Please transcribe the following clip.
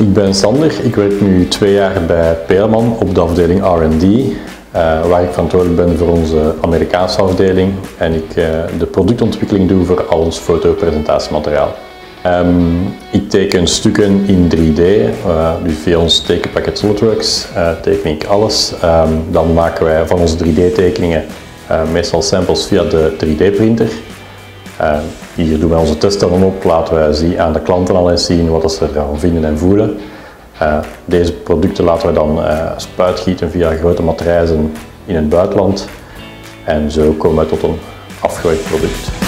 Ik ben Sander, ik werk nu twee jaar bij Peerman op de afdeling R&D, uh, waar ik verantwoordelijk ben voor onze Amerikaanse afdeling en ik uh, de productontwikkeling doe voor al ons fotopresentatiemateriaal. Um, ik teken stukken in 3D, uh, dus via ons tekenpakket SolidWorks teken ik alles. Um, dan maken wij van onze 3D-tekeningen meestal samples via de 3D-printer. Uh, hier doen wij onze testen dan op, laten wij zien, aan de klanten al eens zien wat ze ervan vinden en voelen. Uh, deze producten laten we dan uh, spuitgieten via grote matrijzen in het buitenland en zo komen we tot een afgewerkt product.